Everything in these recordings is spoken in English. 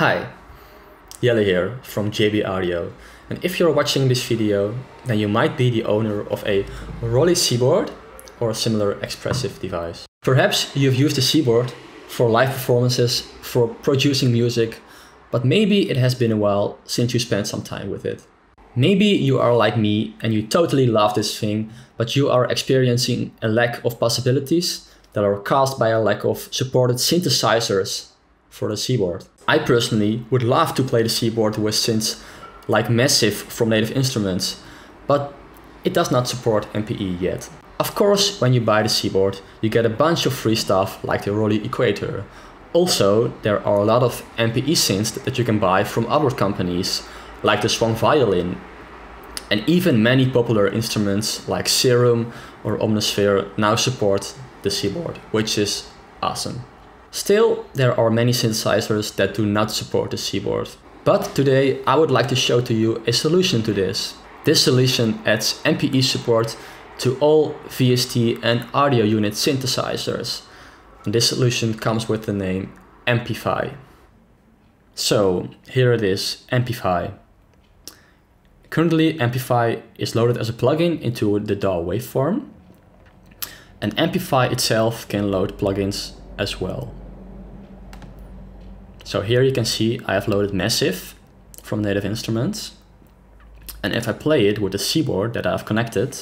Hi, Jelle here from JB Audio. And if you're watching this video, then you might be the owner of a ROLI Seaboard or a similar expressive device. Perhaps you've used the Seaboard for live performances, for producing music, but maybe it has been a while since you spent some time with it. Maybe you are like me and you totally love this thing, but you are experiencing a lack of possibilities that are caused by a lack of supported synthesizers for the Seaboard. I personally would love to play the Seaboard with synths like Massive from Native Instruments, but it does not support MPE yet. Of course, when you buy the Seaboard, you get a bunch of free stuff like the ROLI Equator. Also, there are a lot of MPE synths that you can buy from other companies, like the SWAM Violin. And even many popular instruments like Serum or Omnisphere now support the Seaboard, which is awesome. Still, there are many synthesizers that do not support the Seaboard. But today I would like to show to you a solution to this. This solution adds MPE support to all VST and audio unit synthesizers. This solution comes with the name MPEfy. So here it is, MPEfy. Currently MPEfy is loaded as a plugin into the DAW waveform. And MPEfy itself can load plugins as well. So here you can see I have loaded Massive from Native Instruments. And if I play it with the Seaboard that I've connected,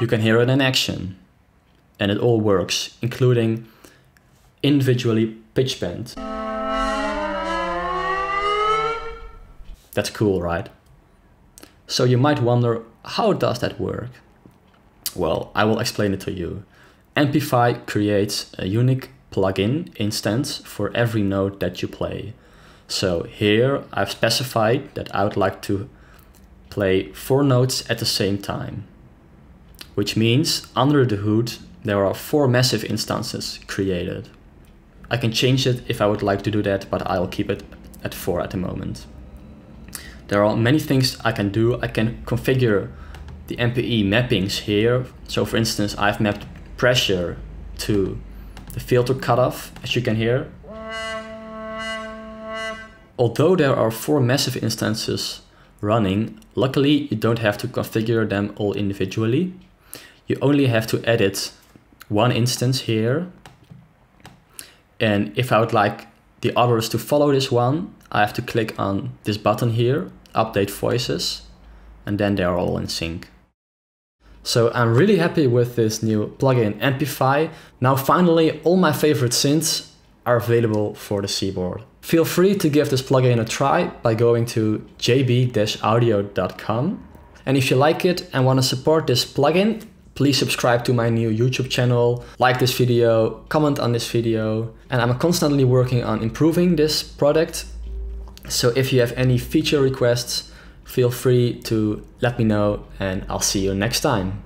you can hear it in action. And it all works, including individually pitch bend. That's cool, right? So you might wonder, how does that work? Well, I will explain it to you. MPEfy creates a unique plugin instance for every note that you play. So here I've specified that I would like to play four notes at the same time. Which means under the hood there are four massive instances created. I can change it if I would like to do that, but I'll keep it at four at the moment. There are many things I can do. I can configure the MPE mappings here. So for instance, I've mapped pressure to the filter cutoff, as you can hear. Although there are four massive instances running, luckily you don't have to configure them all individually. You only have to edit one instance here. And if I would like the others to follow this one, I have to click on this button here, update voices, and then they are all in sync. So I'm really happy with this new plugin MPEfy. Now finally all my favorite synths are available for the Seaboard. Feel free to give this plugin a try by going to jb-audio.com. And if you like it and want to support this plugin, please subscribe to my new YouTube channel, like this video, comment on this video. And I'm constantly working on improving this product. So if you have any feature requests, feel free to let me know and I'll see you next time.